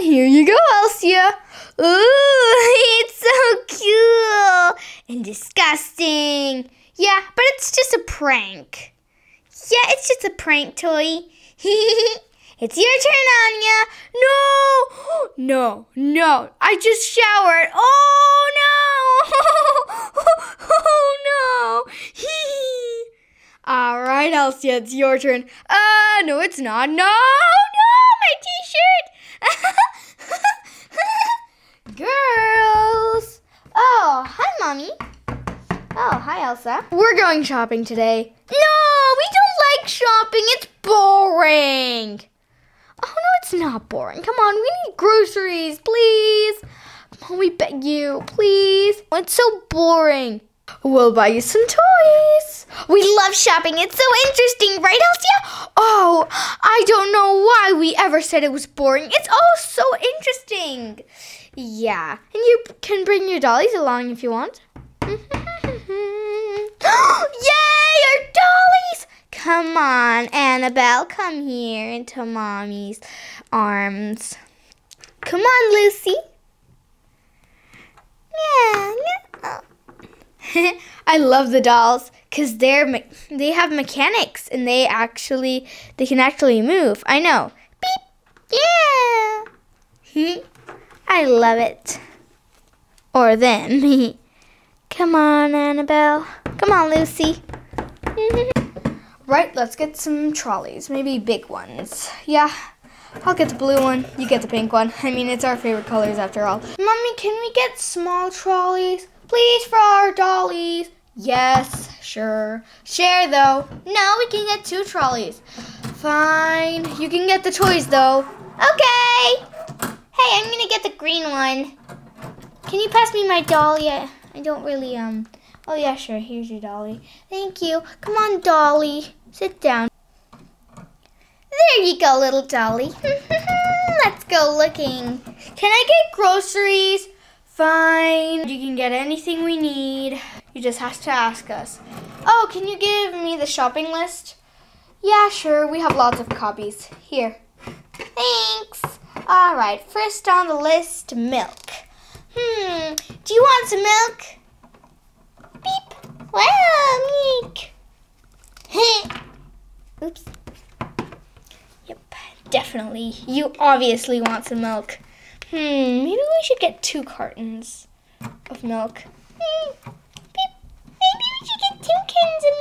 Here you go, Elsia. Ooh, it's so cool and disgusting. Yeah, but it's just a prank. Yeah, it's just a prank toy. it's your turn, Anya. No, no, no. I just showered. Oh no! oh no! All right, Elsia, it's your turn. Uh, no, it's not. No, no, my T-shirt. Girls. Oh, hi, mommy. Oh, hi, Elsa. We're going shopping today. No, we don't like shopping. It's boring. Oh, no, it's not boring. Come on, we need groceries, please. On, we beg you, please. Oh, it's so boring. We'll buy you some toys. We love shopping. It's so interesting, right, Elsa? Oh, I don't know we ever said it was boring. It's all so interesting. Yeah, and you can bring your dollies along if you want. Yay, our dollies! Come on, Annabelle, come here into mommy's arms. Come on, Lucy. Yeah. I love the dolls because they're they have mechanics and they actually they can actually move. I know. Yeah. I love it. Or them. Come on, Annabelle. Come on, Lucy. right, let's get some trolleys. Maybe big ones. Yeah. I'll get the blue one. You get the pink one. I mean, it's our favorite colors after all. Mommy, can we get small trolleys? Please for our dollies. Yes, sure. Share though. No, we can get two trolleys. Fine. You can get the toys though. Okay. Hey, I'm gonna get the green one. Can you pass me my dolly? I, I don't really, um. Oh, yeah, sure. Here's your dolly. Thank you. Come on, dolly. Sit down. There you go, little dolly. Let's go looking. Can I get groceries? Fine. You can get anything we need. You just have to ask us. Oh, can you give me the shopping list? Yeah, sure. We have lots of copies. Here. Thanks. All right. First on the list, milk. Hmm. Do you want some milk? Beep. Wow, milk. Oops. Yep, definitely. You obviously want some milk. Hmm, maybe we should get two cartons of milk. Hmm, beep. Maybe we should get two cans of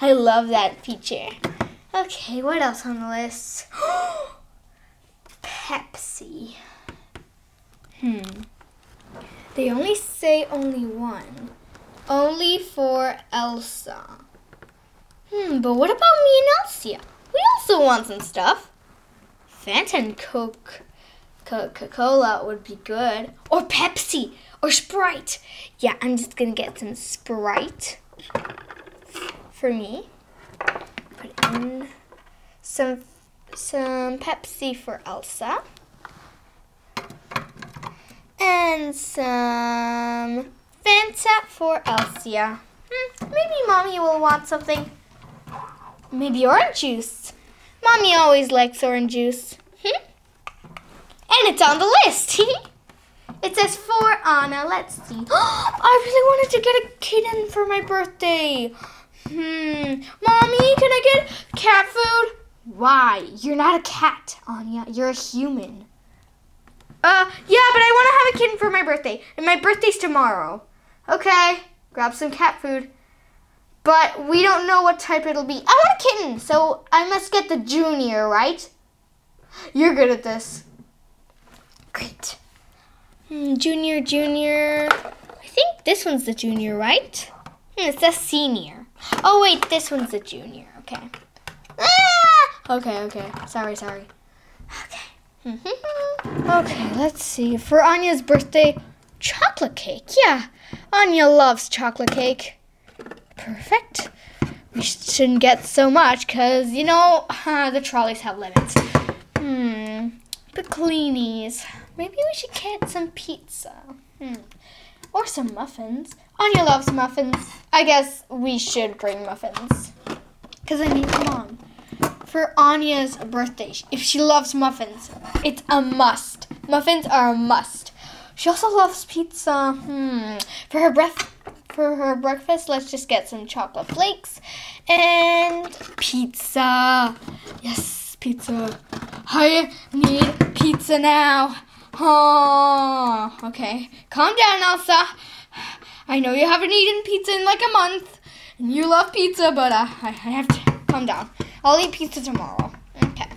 I love that feature. Okay, what else on the list? Pepsi. Hmm. They only say only one. Only for Elsa. Hmm, but what about me and Elsia? We also want some stuff. Fanta and Coke, Coca-Cola would be good. Or Pepsi, or Sprite. Yeah, I'm just gonna get some Sprite for me. Put in some some Pepsi for Elsa. And some Fanta for Elsia. Hmm, maybe Mommy will want something. Maybe orange juice. Mommy always likes orange juice. Hmm? And it's on the list. it says for Anna. Let's see. I really wanted to get a kitten for my birthday. Hmm. Mommy, can I get cat food? Why? You're not a cat, Anya. You're a human. Uh, yeah, but I want to have a kitten for my birthday. And my birthday's tomorrow. Okay. Grab some cat food. But we don't know what type it'll be. I want a kitten, so I must get the junior, right? You're good at this. Great. Hmm, junior, junior. I think this one's the junior, right? Hmm, it says senior. Oh, wait, this one's the junior. Okay. Ah! Okay, okay. Sorry, sorry. Okay. okay, let's see. For Anya's birthday, chocolate cake. Yeah, Anya loves chocolate cake. Perfect. We shouldn't get so much because, you know, uh, the trolleys have limits. Hmm. Piccolinis. Maybe we should get some pizza. Hmm. Or some muffins. Anya loves muffins. I guess we should bring muffins. Because, I mean, come on. for Anya's birthday. If she loves muffins, it's a must. Muffins are a must. She also loves pizza. Hmm. For her breath for her breakfast, let's just get some chocolate flakes and pizza. Yes, pizza. I need pizza now. Oh, okay. Calm down, Elsa. I know you haven't eaten pizza in like a month, and you love pizza, but uh, I have to calm down. I'll eat pizza tomorrow. Okay.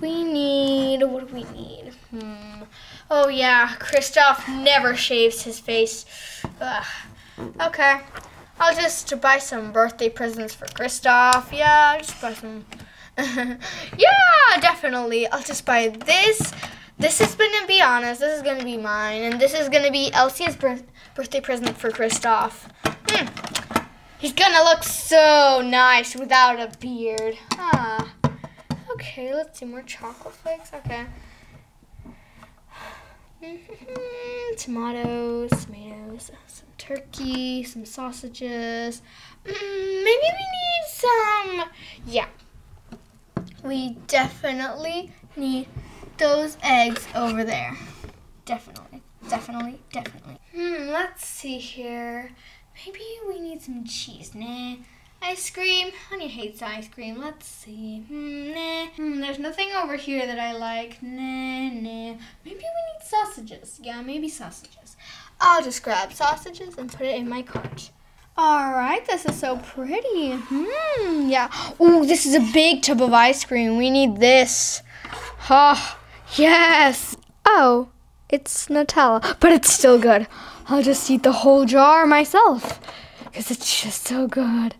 we need, what do we need? Hmm. Oh yeah, Kristoff never shaves his face. Ugh. Okay. I'll just buy some birthday presents for Kristoff. Yeah, I'll just buy some. yeah, definitely. I'll just buy this. This is gonna be honest. This is gonna be mine, and this is gonna be Elsie's birth- birthday present for Kristoff. Hmm. He's gonna look so nice without a beard. Ah. Okay, let's see more chocolate flakes. Okay. tomatoes, tomatoes, some turkey, some sausages. Mm, maybe we need some. Yeah. We definitely need those eggs over there. Definitely, definitely, definitely. Hmm, let's see here. Maybe we need some cheese. Nah. Ice cream. Honey hates ice cream. Let's see. Hmm, nah. Hmm, there's nothing over here that I like. Nah, nah. Maybe we need sausages. Yeah, maybe sausages. I'll just grab sausages and put it in my cart. All right, this is so pretty. Hmm, yeah. Oh, this is a big tub of ice cream. We need this. Oh, yes. Oh, it's Nutella, but it's still good. I'll just eat the whole jar myself because it's just so good.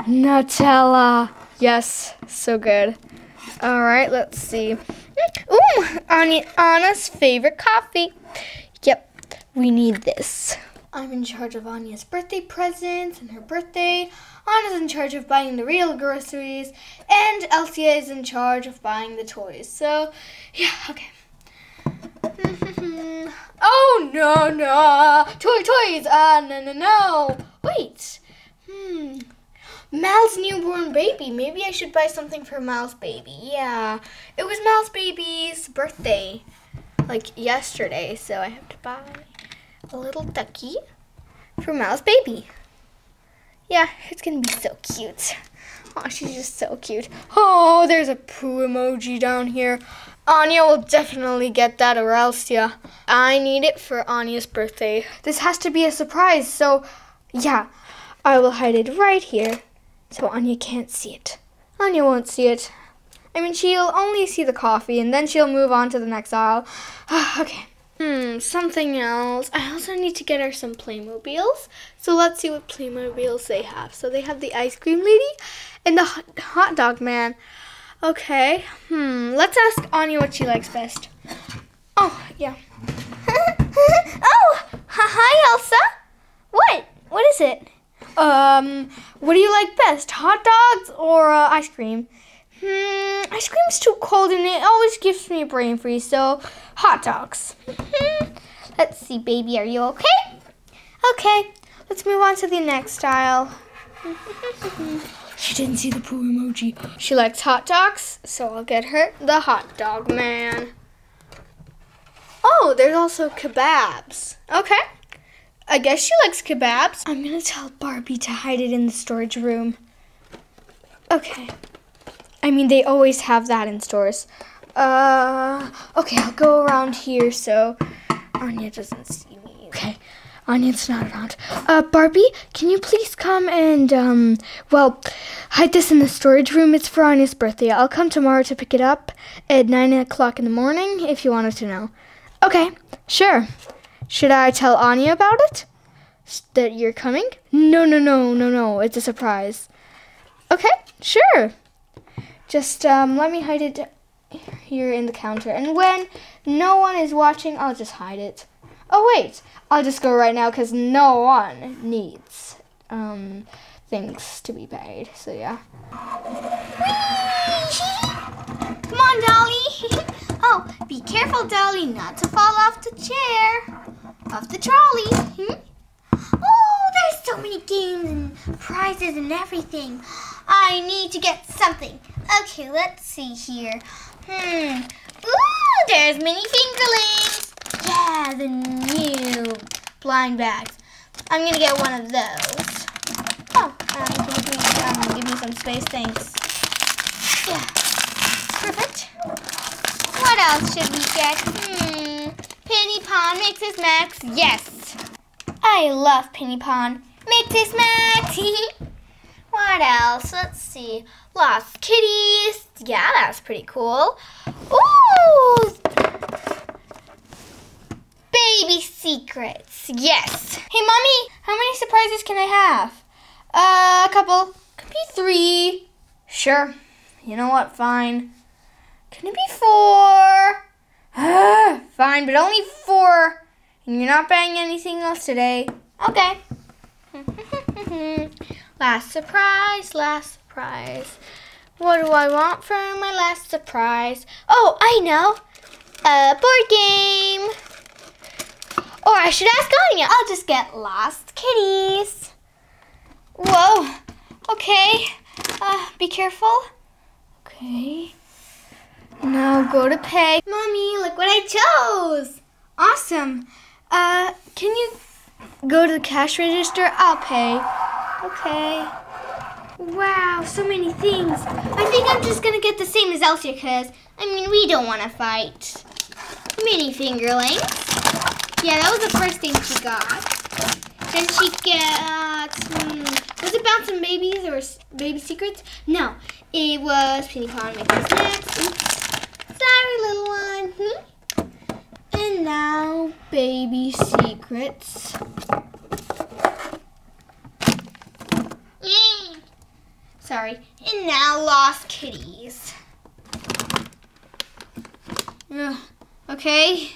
Nutella. Yes, so good. All right, let's see. Ooh, Anna's favorite coffee. Yep, we need this. I'm in charge of Anya's birthday presents and her birthday. Anna's in charge of buying the real groceries, and Elsie is in charge of buying the toys. So, yeah, okay. oh no no toy toys uh no no no wait hmm Mal's newborn baby. Maybe I should buy something for Mal's baby. Yeah, it was Mal's baby's birthday, like yesterday, so I have to buy a little ducky for Mal's baby. Yeah, it's gonna be so cute. Oh, she's just so cute. Oh, there's a poo emoji down here. Anya will definitely get that or else, yeah. I need it for Anya's birthday. This has to be a surprise, so yeah, I will hide it right here so Anya can't see it. Anya won't see it. I mean, she'll only see the coffee, and then she'll move on to the next aisle. okay. Hmm, something else. I also need to get her some Playmobiles. So let's see what Playmobiles they have. So they have the ice cream lady and the hot, dog man. Okay. Hmm, let's ask Anya what she likes best. Oh, yeah. oh, hi, Elsa. What? What is it? Um, what do you like best, hot dogs or uh, ice cream? Hmm, ice cream's too cold and it always gives me a brain freeze, so hot dogs. let's see, baby, are you okay? Okay, let's move on to the next aisle. she didn't see the poo emoji. She likes hot dogs, so I'll get her the hot dog man. Oh, there's also kebabs. Okay. I guess she likes kebabs. I'm gonna tell Barbie to hide it in the storage room. Okay. I mean, they always have that in stores. Uh, okay, I'll go around here so Anya doesn't see me. Okay, Anya's not around. Uh, Barbie, can you please come and, um, well, hide this in the storage room. It's for Anya's birthday. I'll come tomorrow to pick it up at 9 o'clock in the morning if you wanted to know. Okay, sure. Should I tell Anya about it? That you're coming? No, no, no, no, no. It's a surprise. Okay, sure. Just um, let me hide it here in the counter. And when no one is watching, I'll just hide it. Oh, wait. I'll just go right now because no one needs um, things to be paid. So, yeah. Come on, Dolly. oh, be careful, Dolly, not to fall off the chair of the trolley. Hmm? There's so many games and prizes and everything. I need to get something. Okay, let's see here. Hmm. Ooh, there's mini fingerlings. Yeah, the new blind bags. I'm gonna get one of those. Oh, um, you please um, give me some space? Thanks. Yeah. Perfect. What else should we get? Hmm. Pinypon Mix is Max. Yes. I love Pinypon Make this max. what else? Let's see. Lost kitties. Yeah, that's pretty cool. Ooh. Baby secrets. Yes. Hey, mommy. How many surprises can I have? Uh, a couple. Could be three. Sure. You know what? Fine. Can it be four? Fine, but only four. You're not buying anything else today. Okay. last surprise, last surprise. What do I want for my last surprise? Oh, I know. A board game. Or I should ask Anya. I'll just get Lost Kitties. Whoa. Okay. Uh, be careful. Okay. Now go to pay. Mommy, look what I chose. Awesome. Uh, can you go to the cash register? I'll pay. Okay. Wow, so many things. I think I'm just gonna get the same as Elsie because, I mean, we don't want to fight. Mini fingerlings. Yeah, that was the first thing she got. Then she got, hmm, was it Bouncing Babies or Baby Secrets? No, it was Pinypon Making Snacks. Oops. Sorry, little one. Hmm? And now, Baby Secrets. Sorry. And now, Lost Kitties. Ugh. Okay.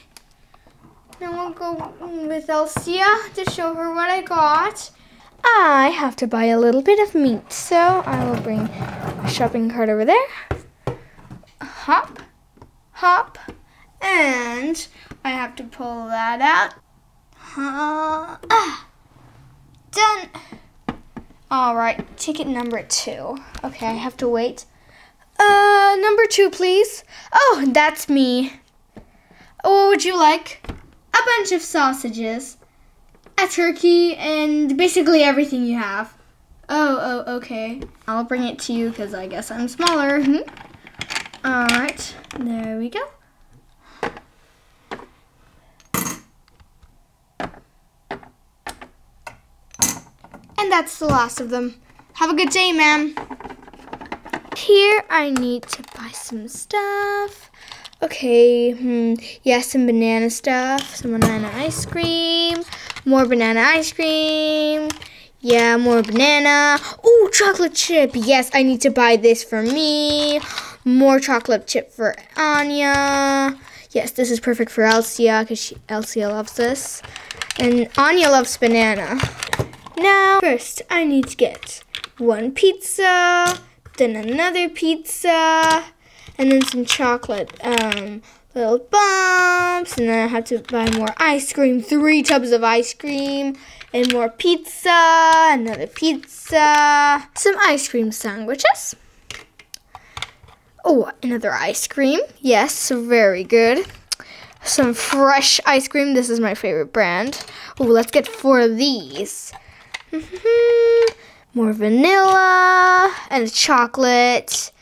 Now we'll go with Elsia to show her what I got. I have to buy a little bit of meat, so I will bring a shopping cart over there. Hop, hop, and I have to pull that out. Uh, ah, done. All right, ticket number two. Okay, I have to wait. Uh, number two, please. Oh, that's me. What would you like? A bunch of sausages a turkey, and basically everything you have. Oh, oh, okay. I'll bring it to you because I guess I'm smaller. All right, there we go. And that's the last of them. Have a good day, ma'am. Here I need to buy some stuff. Okay, hmm, yeah, some banana stuff, some banana ice cream, more banana ice cream. Yeah, more banana. Oh, chocolate chip. Yes, I need to buy this for me. More chocolate chip for Anya. Yes, this is perfect for Elsia because Elsia loves this. And Anya loves banana. Now, first, I need to get one pizza, then another pizza, and then some chocolate um, little bumps, and then I have to buy more ice cream, three tubs of ice cream, and more pizza, another pizza, some ice cream sandwiches. Oh, another ice cream. Yes, very good. Some fresh ice cream. This is my favorite brand. Oh, let's get four of these. More vanilla and chocolate.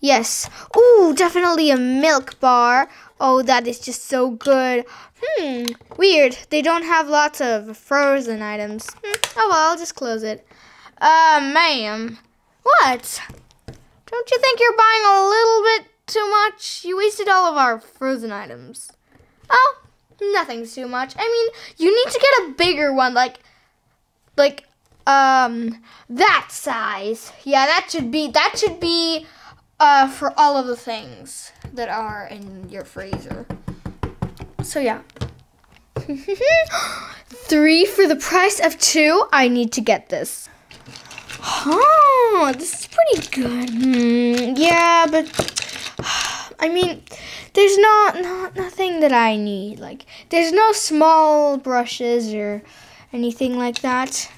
Yes. Ooh, definitely a milk bar. Oh, that is just so good. Hmm, weird. They don't have lots of frozen items. Hmm. Oh well, I'll just close it. Uh, ma'am. What? Don't you think you're buying a little bit too much? You wasted all of our frozen items. Oh, nothing's too much. I mean, you need to get a bigger one, like, like, um, that size. Yeah, that should be, that should be, uh, for all of the things that are in your freezer. So yeah. Three for the price of two. I need to get this. Oh, this is pretty good. Hmm, yeah, but I mean, there's not, not nothing that I need. Like, there's no small brushes or anything like that.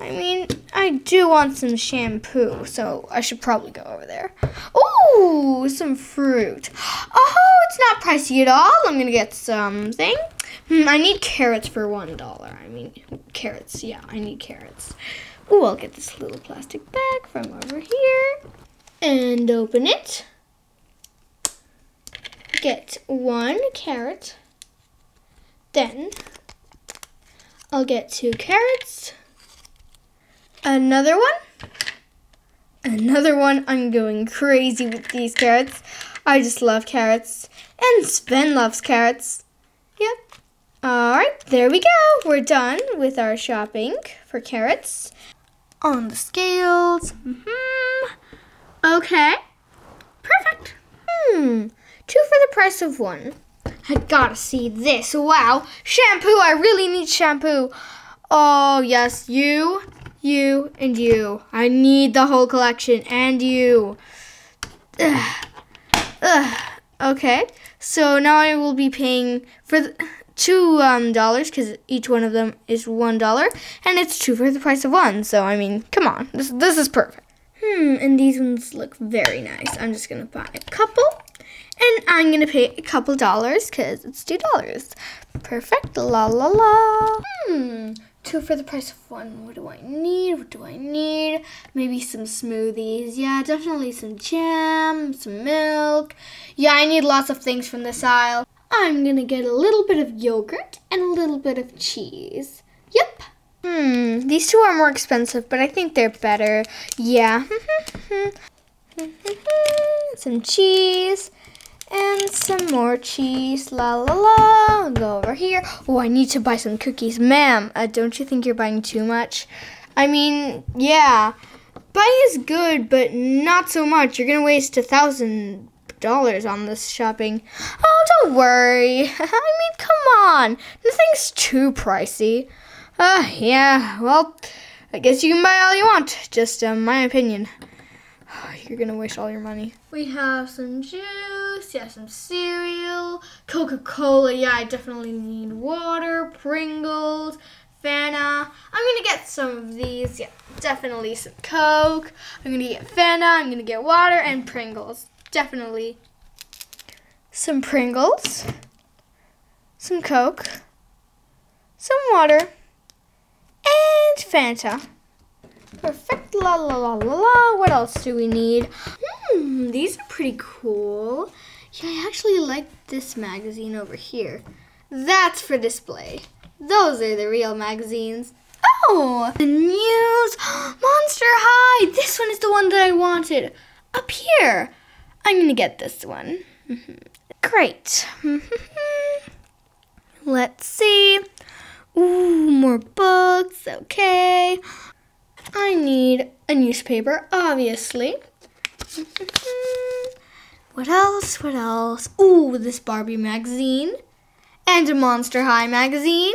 I mean, I do want some shampoo, so I should probably go over there. Ooh, some fruit. Oh, it's not pricey at all. I'm gonna get something. Hmm, I need carrots for one dollar. I mean, carrots. Yeah, I need carrots. Ooh, I'll get this little plastic bag from over here and open it. Get one carrot. Then I'll get two carrots. Another one. Another one. I'm going crazy with these carrots. I just love carrots. And Sven loves carrots. Yep. Alright, there we go. We're done with our shopping for carrots. On the scales. Mm hmm Okay. Perfect. Hmm. Two for the price of one. I gotta see this. Wow. Shampoo. I really need shampoo. Oh, yes. You, you, and you. I need the whole collection. And you. Ugh. Ugh. Okay. So now I will be paying for two um, dollars because each one of them is one dollar, and it's two for the price of one. So I mean, come on, this this is perfect. Hmm, and these ones look very nice. I'm just gonna buy a couple. And I'm gonna pay a couple dollars because it's two dollars. Perfect. La la la. Hmm. Two for the price of one. What do I need? What do I need? Maybe some smoothies. Yeah, definitely some jam, some milk. Yeah, I need lots of things from this aisle. I'm gonna get a little bit of yogurt and a little bit of cheese. Yep. Hmm, these two are more expensive, but I think they're better. Yeah. Hmm, hmm, hmm, some cheese and some more cheese. La la la. Go over here. Oh, I need to buy some cookies. Ma'am, uh, don't you think you're buying too much? I mean, yeah. Buying is good, but not so much. You're going to waste a thousand dollars on this shopping. Oh, don't worry. I mean, come on. Nothing's too pricey. Uh, yeah, well, I guess you can buy all you want. Just um, my opinion. You're gonna waste all your money. We have some juice, yeah, some cereal, Coca-Cola, yeah, I definitely need water, Pringles, Fanta. I'm gonna get some of these, yeah, definitely some Coke. I'm gonna get Fanta, I'm gonna get water, and Pringles, definitely. Some Pringles, some Coke, some water, and Fanta. Perfect. La la la la la. What else do we need? Hmm, these are pretty cool. Yeah, I actually like this magazine over here. That's for display. Those are the real magazines. Oh, the news. Monster High. This one is the one that I wanted. Up here. I'm going to get this one. Great. Let's see. Ooh, more books. Okay. I need a newspaper, obviously. what else? What else? Ooh, this Barbie magazine. And a Monster High magazine.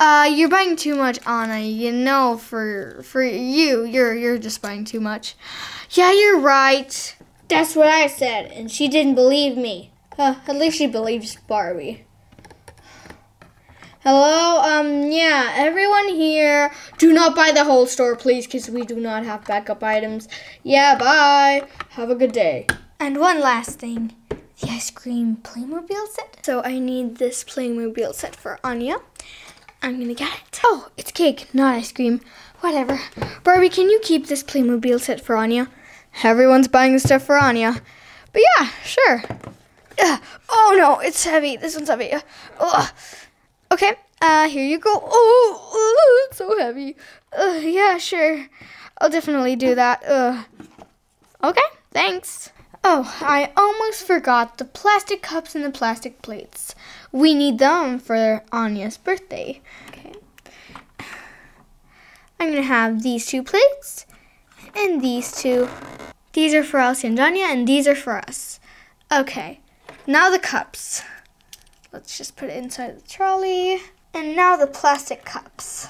Uh, you're buying too much, Anna. You know, for for you, you're you're just buying too much. Yeah, you're right. That's what I said, and she didn't believe me. Uh, at least she believes Barbie. Hello? Um, yeah, everyone here, do not buy the whole store, please, because we do not have backup items. Yeah, bye. Have a good day. And one last thing, the ice cream Playmobil set. So I need this Playmobil set for Anya. I'm gonna get it. Oh, it's cake, not ice cream. Whatever. Barbie, can you keep this Playmobil set for Anya? Everyone's buying the stuff for Anya. But yeah, sure. Ugh. Oh no, it's heavy. This one's heavy. Ugh. Okay, uh, here you go. Oh, oh it's so heavy. Uh, yeah, sure. I'll definitely do that. Uh, okay, thanks. Oh, I almost forgot the plastic cups and the plastic plates. We need them for Anya's birthday. Okay. I'm going to have these two plates and these two. These are for Elsie and Anya, and these are for us. Okay, now the cups. Let's just put it inside the trolley. And now the plastic cups.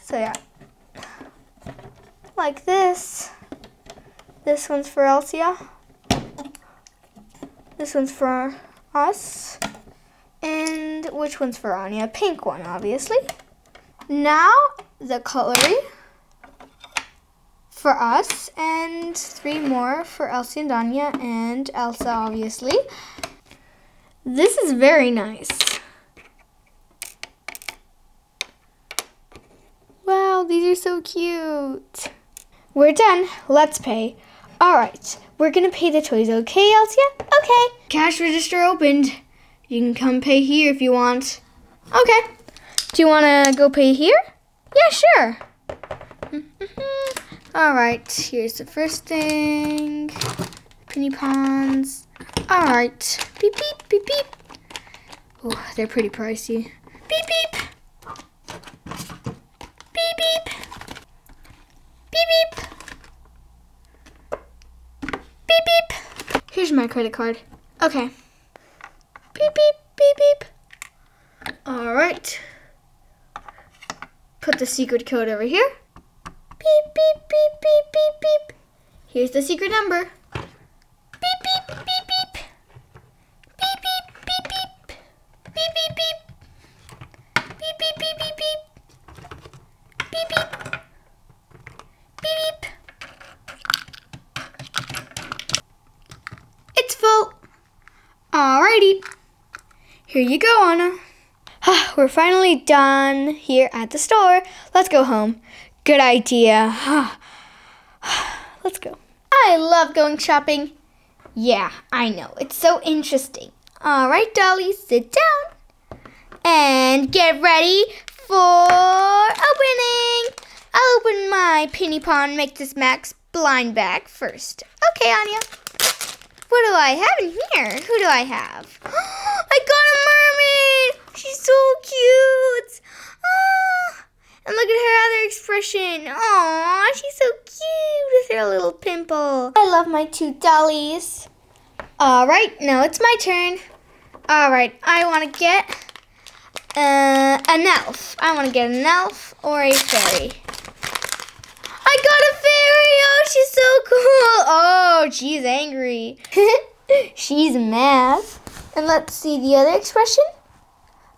So yeah, like this. This one's for Elsia. This one's for us. And which one's for Anya? Pink one, obviously. Now, the cutlery for us and three more for Elsie and Danya and Elsa, obviously. This is very nice. Wow, these are so cute. We're done. Let's pay. All right, we're gonna pay the toys, okay, Elsia? Okay. Cash register opened. You can come pay here if you want. Okay. Do you want to go pay here? Yeah, sure. All right, here's the first thing. Pinypons. All right. Beep, beep, beep, beep. Oh, they're pretty pricey. Beep, beep. Beep, beep. Beep, beep. Beep, beep. Here's my credit card. Okay. Beep, beep, beep, beep. All right. Put the secret code over here. Beep, beep, beep, beep, beep, beep. Here's the secret number. Beep, beep, beep, beep. Beep, beep, beep, beep. Beep, beep, beep. Beep, beep, beep, beep, beep. Beep, beep. Beep, beep. It's full. Alrighty. Here you go, Anna. We're finally done here at the store. Let's go home. Good idea. Let's go. I love going shopping. Yeah, I know. It's so interesting. All right, Dolly, sit down and get ready for opening. I'll open my Pinypon make this Max blind bag first. Okay, Anya. What do I have in here? Who do I have? I got a mermaid! She's so cute! Ah, and look at her other expression. Aw, she's so cute with her little pimple. I love my two dollies. All right, now it's my turn. All right, I want to get uh, an elf. I want to get an elf or a fairy. I got a fairy! Oh, she's so cool! Oh, she's angry. she's mad. And let's see the other expression.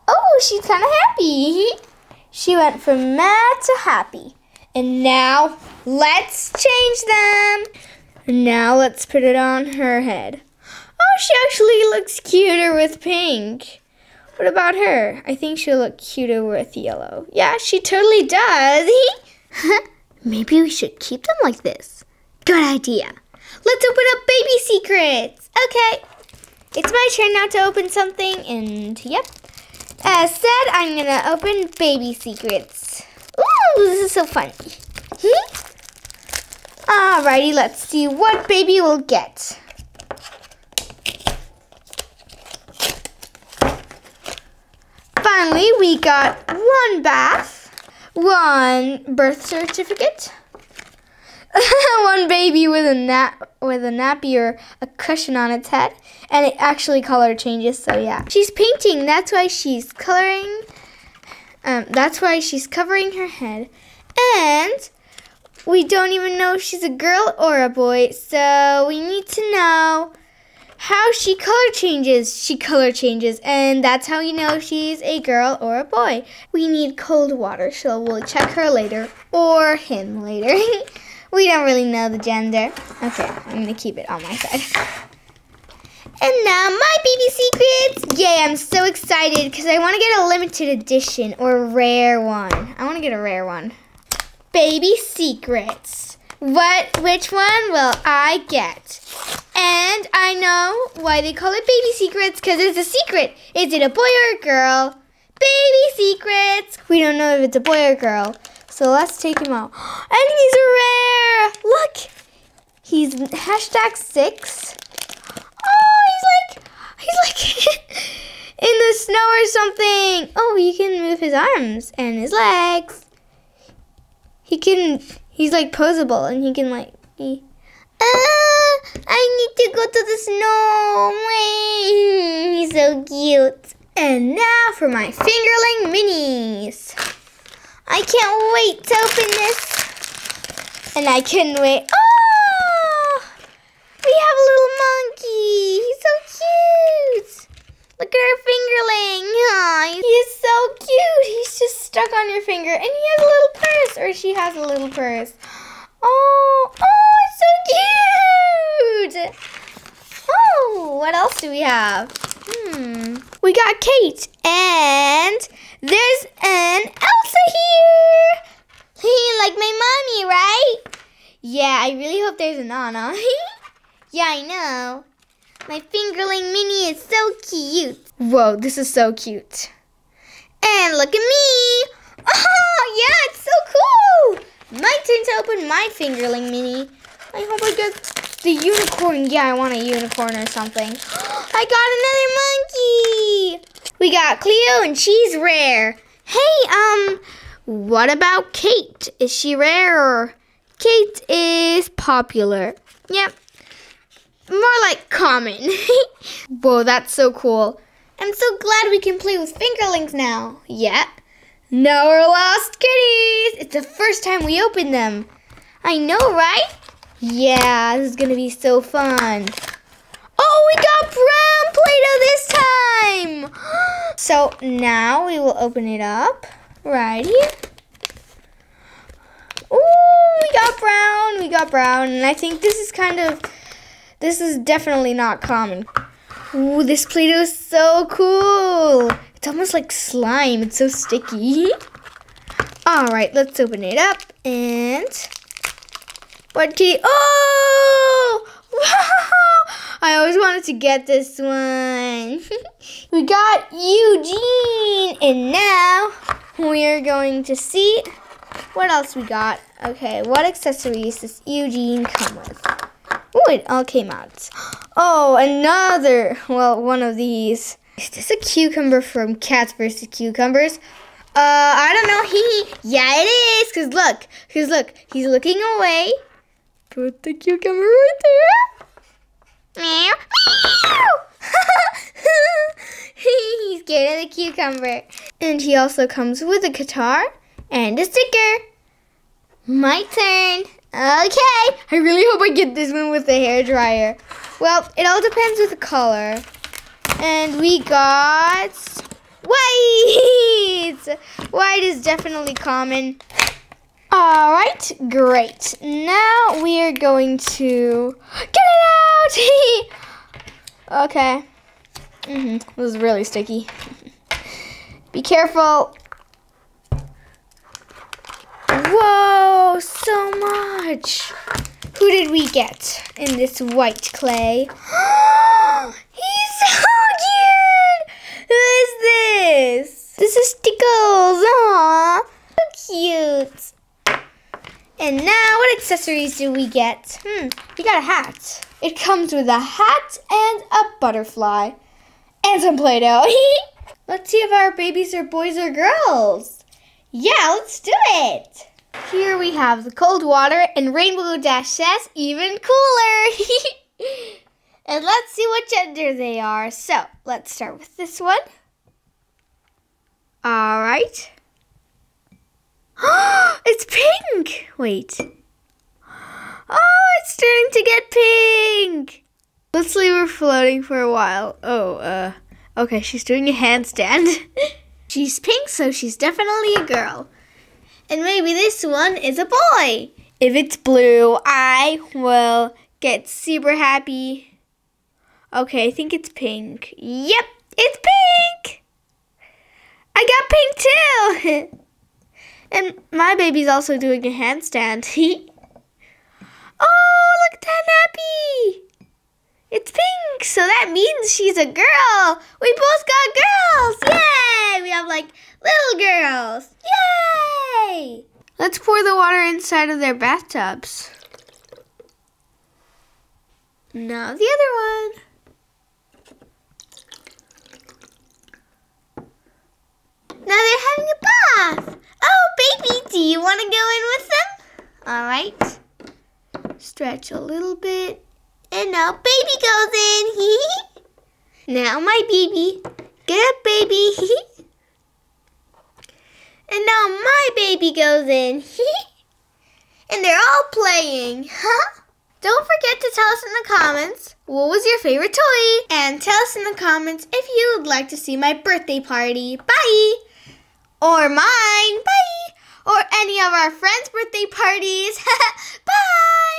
Oh, she's kind of happy. She went from mad to happy. And now, let's change them. Now, let's put it on her head. Oh, she actually looks cuter with pink. What about her? I think she'll look cuter with yellow. Yeah, she totally does. Maybe we should keep them like this. Good idea. Let's open up baby secrets. Okay. It's my turn now to open something, and yep. As said, I'm gonna open baby secrets. Ooh, this is so fun. Hmm? Alrighty, let's see what baby will get. Finally, we got one bath, one birth certificate, one baby with a nap with a nappy or a cushion on its head, and it actually color changes. So yeah, she's painting. That's why she's coloring. Um, that's why she's covering her head, and we don't even know if she's a girl or a boy. So we need to know how she color changes. She color changes, and that's how you know she's a girl or a boy. We need cold water, so we'll check her later or him later. we don't really know the gender. Okay, I'm gonna keep it on my side. And now my baby secrets. Yay, I'm so excited because I want to get a limited edition or rare one. I want to get a rare one. Baby secrets. What, which one will I get? And I know why they call it baby secrets because it's a secret. Is it a boy or a girl? Baby secrets. We don't know if it's a boy or a girl. So let's take him out. And he's rare. Look. He's hashtag six. Oh, he's like, he's like in the snow or something. Oh, he can move his arms and his legs. He can, he's like posable and he can like, he, I need to go to the snow. He's so cute. And now for my fingerling minis. I can't wait to open this. And I can't wait. Oh! We have a little monkey. He's so cute. Look at our fingerling. Aw, he is so cute. He's just stuck on your finger. And he has a little purse. Or She has a little purse. Oh, oh, it's so cute. Oh, what else do we have? Hmm. We got Kate and there's an Elsa here. Like my mommy, right? Yeah, I really hope there's an Anna. yeah, I know. My fingerling mini is so cute. Whoa, this is so cute. And look at me. Oh, yeah, it's so cool. My turn to open my fingerling mini. I hope I get the unicorn. Yeah, I want a unicorn or something. I got another monkey. We got Cleo and she's rare. Hey, um, what about Kate? Is she rare or Kate is popular? Yep. More like common. Whoa, that's so cool. I'm so glad we can play with fingerlings now. Yep. Now we're lost kitties. It's the first time we open them. I know, right? Yeah, this is gonna be so fun. Oh, we got brown Play-Doh this time! So now we will open it up right here. Oh, we got brown, we got brown, and I think this is kind of, this is definitely not common. Ooh, this Play-Doh is so cool. It's almost like slime, it's so sticky. All right, let's open it up and what key? Oh! Wow! I always wanted to get this one. we got Eugene, and now we are going to see what else we got. Okay, what accessories does Eugene come with? Oh, it all came out. Oh, another, well, one of these. Is this a cucumber from Cats vs. Cucumbers? Uh, I don't know. He, yeah, it is. Cause look, cause look, he's looking away. Put the cucumber right there. Meow, meow. he's scared of the cucumber. And he also comes with a guitar and a sticker. My turn. Okay. I really hope I get this one with the hair dryer. Well, it all depends with the color. And we got white. White is definitely common. All right, great. Now we are going to get it out. okay. Mm-hmm. This is really sticky. Be careful. Whoa, so much. Who did we get in this white clay? He's so cute. Who is this? This is Stickles. Aww, so cute. And now, what accessories do we get? Hmm, we got a hat. It comes with a hat and a butterfly. And some Play-Doh. let's see if our babies are boys or girls. Yeah, let's do it. Here we have the cold water and Rainbow Dash says even cooler. and let's see what gender they are. So, let's start with this one. All right. it's pink! Wait. Oh, it's starting to get pink! Let's leave her floating for a while. Oh, uh, okay, she's doing a handstand. she's pink, so she's definitely a girl. And maybe this one is a boy. If it's blue, I will get super happy. Okay, I think it's pink. Yep, it's pink! I got pink too! And my baby's also doing a handstand. oh, look at that nappy! It's pink, so that means she's a girl. We both got girls. Yay! We have like little girls. Yay! Let's pour the water inside of their bathtubs. Now the other one. Now they're having a bath. Oh, baby, do you want to go in with them? All right. Stretch a little bit. And now baby goes in. now my baby. Get up, baby. and now my baby goes in. and they're all playing. Huh? Don't forget to tell us in the comments what was your favorite toy. And tell us in the comments if you would like to see my birthday party. Bye! or mine. Bye. or any of our friends' birthday parties. Bye!